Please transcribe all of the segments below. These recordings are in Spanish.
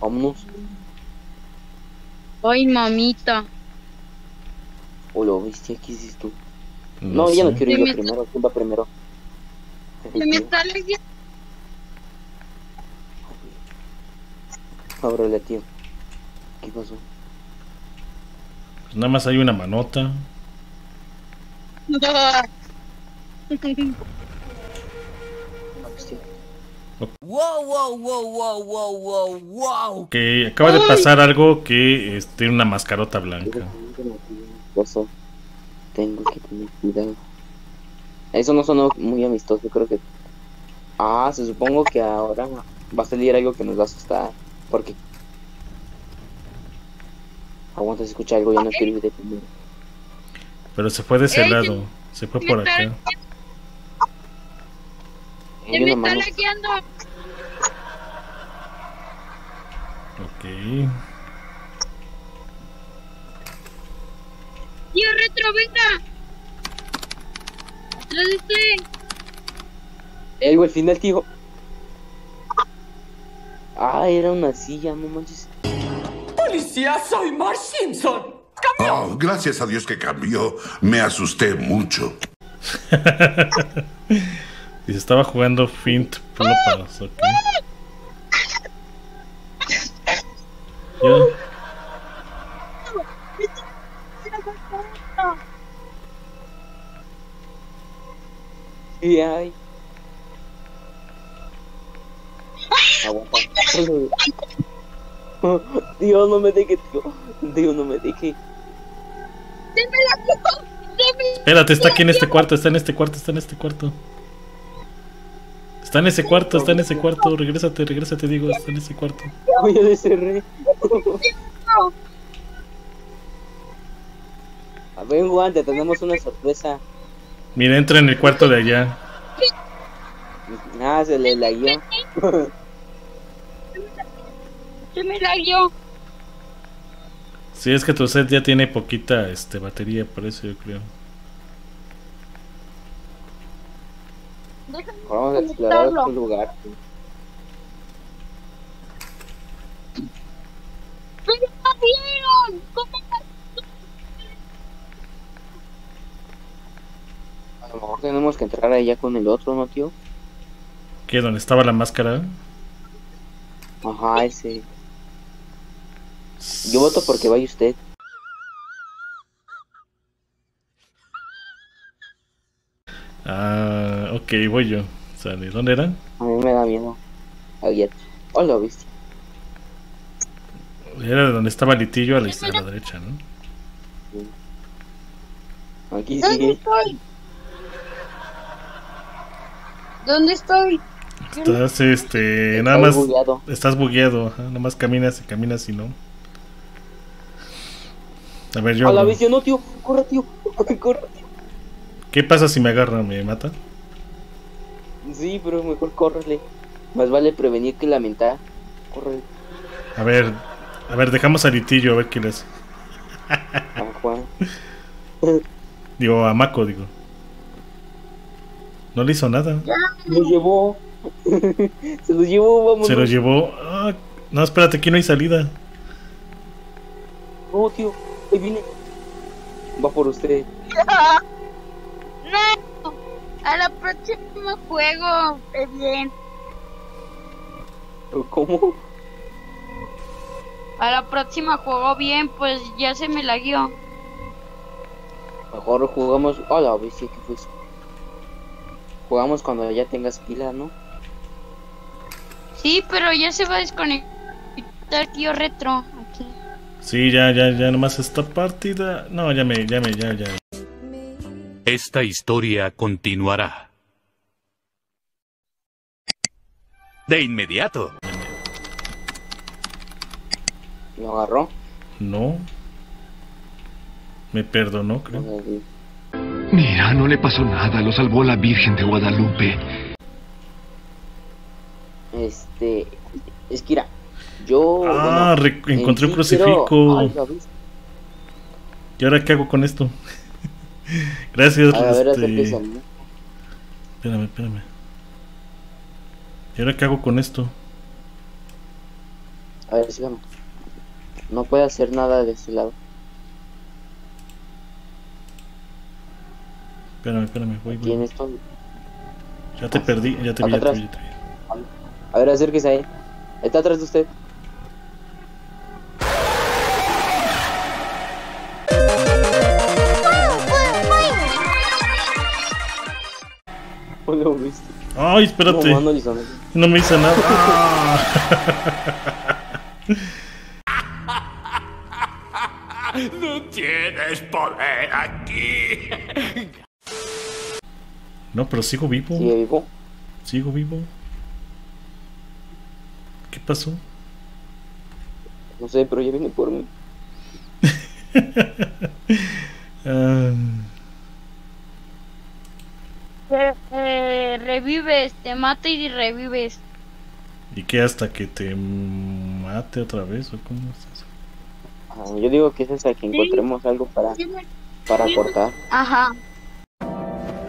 Vámonos. Ay, mamita. O lo viste, ¿qué hiciste tú? No, ya no sé. quiero ir yo me- primero. ¿Quién va primero? Se me está leyendo. Ábrele, tío. ¿Qué pasó? Pues nada más hay una manota. Wow, wow, wow, wow, wow, wow, wow. Que acaba de pasar algo que es- tiene una mascarota blanca. Tengo que tener cuidado. Eso no sonó muy amistoso, creo que. Ah, se supongo que ahora va a salir algo que nos va a asustar. Porque. Aguanta, se escucha algo, ya no quiero ir de primero. Pero se fue de ese Ey, lado. Se fue por acá. Se Hay me está mano. lagueando. Ok. Tío Retro, venga. De usted. Eh, güey, el final, tío. Ah, era una silla, no manches. Policía, soy Mark Simpson. Oh, gracias a Dios que cambió. Me asusté mucho. Y se estaba jugando Fint Flopas. Ok. Ya. Sí, ay. Aguanta. Dios, no me deje, tío. Dios, no me deje. Espérate, está aquí en este cuarto, está en este cuarto, está en este cuarto. Está en ese cuarto, está en ese cuarto. Regrésate, regrésate, digo, está en ese cuarto. Voy a cerré. A ver, Juan, te tenemos una sorpresa. Mira, entra en el cuarto de allá. Ah, se le la guió. Se me lagueó. Sí, es que tu set ya tiene poquita este, batería, por eso yo creo. Déjame Vamos a explorar otro lugar. ¡Pero no vieron! ¿Cómo A lo mejor tenemos que entrar allá con el otro, ¿no, tío? ¿Qué? ¿Dónde estaba la máscara? Ajá, ese. Yo voto porque vaya usted. Ah, ok, voy yo. Sale, ¿dónde era? A mí me da miedo. Ayer. Hola, viste. Era de donde estaba Litillo a la, a la derecha, ¿no? Aquí ¿Dónde estoy? ¿Dónde estoy? Estás, este, nada más, bugueado. estás bugueado, ajá, nada más caminas y caminas y no. A ver, yo. A la abro. visión, no, tío. Corre, tío. Corre, tío. ¿Qué pasa si me agarra? ¿Me mata? Sí, pero mejor córrele. Más vale prevenir que lamentar. Corre. A ver, a ver, dejamos a Litillo a ver qué le hace. A Juan. Digo, a Mako, digo. No le hizo nada. Se lo llevó. Se lo llevó, vamos. Se lo llevó. Ah, no, espérate, aquí no hay salida. No, tío. Ahí viene. Va por usted. ¡No! A la próxima juego. bien. ¿Cómo? A la próxima juego bien, pues ya se me lagueó. Mejor jugamos. Hola, bestia, ¿qué fue eso? Jugamos cuando ya tengas pila, ¿no? Sí, pero ya se va a desconectar tío retro. Sí, ya, ya, ya, nomás esta partida. No, ya me, ya me, ya, ya. Esta historia continuará. De inmediato. Lo agarró. No. Me perdonó, creo. Mira, no le pasó nada, lo salvó la Virgen de Guadalupe. Este. Es que mira, yo. Ah, bueno, re- en encontré un crucifijo. Ay. ¿Y ahora qué hago con esto? Gracias, A ver, este. Espérame, espérame. ¿Y ahora qué hago con esto? A ver, sígame. No puede hacer nada de este lado. Espérame, espérame, voy, voy. Esto. Ya te perdí, ya te vi, ya te vi, ya te vi. A ver, acérquese ahí. Está atrás de usted. ¿Cómo lo viste? Ay, espérate. No. No me hizo nada. Ah. No tienes poder aquí. No, pero sigo vivo. ¿Sigue vivo? Sigo vivo. ¿Qué pasó? No sé, pero ya viene por mí. Eh, eh, revives, te mata y revives. ¿Y qué hasta que te mate otra vez o cómo es eso? Ah, yo digo que es hasta que encontremos algo para, para cortar. Ajá.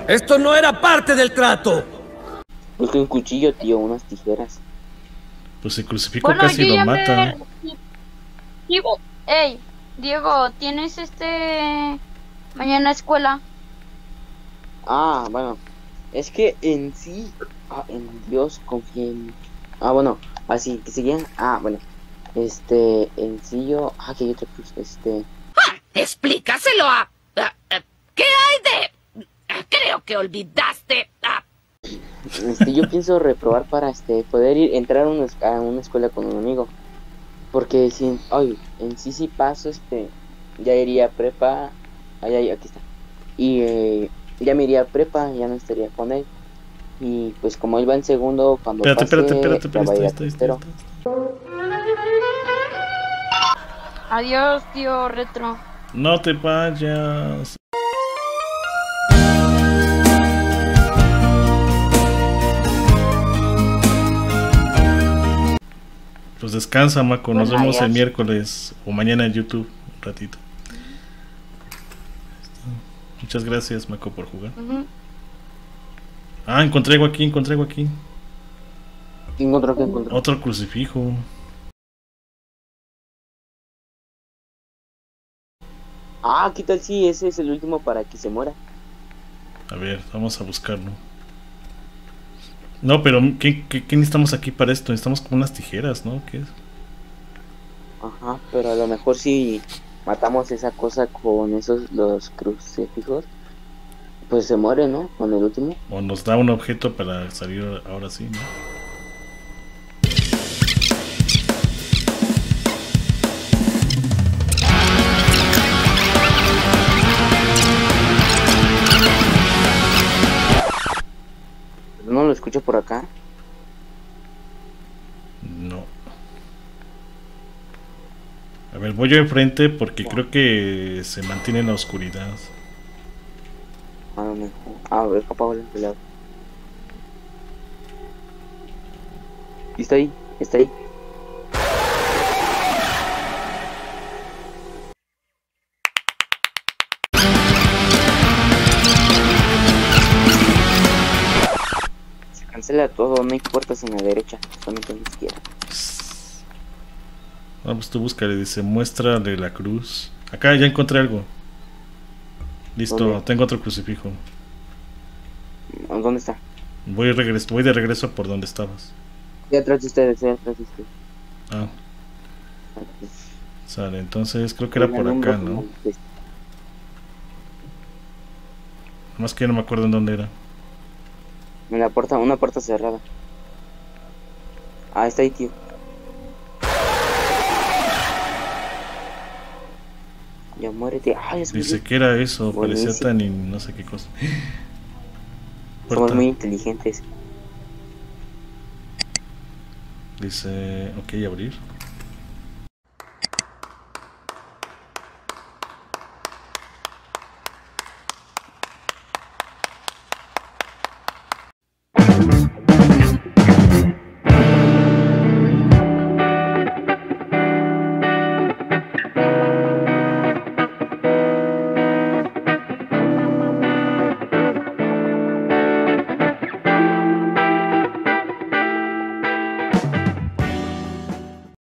Esto no era parte del trato. Busque un cuchillo, tío, unas tijeras. Pues el crucifijo Bueno, casi yo lo mata. me... Diego, ey, Diego, ¿tienes este... Mañana escuela? Ah, bueno. Es que en sí, ah, en Dios confía en mí. Ah, bueno, así que seguían. Ah, bueno. Este, en sí yo. Ah, que hay otra cruz. Este. Explícaselo a... a- a- ¿Qué hay de...? Creo que olvidaste. Ah, Este, yo pienso reprobar para este poder ir entrar a una, a una escuela con un amigo. Porque si, ay, en sí si paso, este, ya iría a prepa. Ay, ay, aquí está. Y eh, ya me iría a prepa, ya no estaría con él. Y pues como él va en segundo, cuando Espérate, pase, espérate, espérate, espérate. está. Adiós, tío Retro. No te vayas. Pues descansa, Maco. Nos Bueno, vemos el miércoles o mañana en YouTube un ratito. Muchas gracias, Maco, por jugar. Ah, encontré algo aquí, encontré algo aquí. ¿Qué encontró? ¿Qué encontró? Otro crucifijo. Ah, ¿qué tal si ese es el último para que se muera? A ver, vamos a buscarlo. No, pero ¿qué, qué, qué necesitamos aquí para esto? Necesitamos como unas tijeras, ¿no? ¿Qué es? Ajá, pero a lo mejor si matamos esa cosa con esos, los crucifijos, pues se muere, ¿no? Con el último. O nos da un objeto para salir ahora sí, ¿no? Escucho por acá. No. A ver, voy yo enfrente porque creo que se mantiene en la oscuridad. A lo mejor. A ver, capaz el pelado. Y está ahí, está ahí. Cancela todo, no hay puertas en la derecha, solamente en la izquierda. Vamos, tú búscale, dice, muéstrale la cruz. Acá ya encontré algo. Listo, ¿Dónde? tengo otro crucifijo. ¿Dónde está? Voy, regreso, voy de regreso por donde estabas. Estoy atrás de ustedes, estoy atrás de ustedes. Ah, sale, entonces creo que era por acá, ¿no? Más que no me acuerdo en dónde era. En la puerta, una puerta cerrada. Ah, está ahí, tío. Ya muérete. Ay, es Dice que era eso, parecía Buenísimo. tan y no sé qué cosa. Somos Puerta. muy inteligentes. Dice, ok, abrir.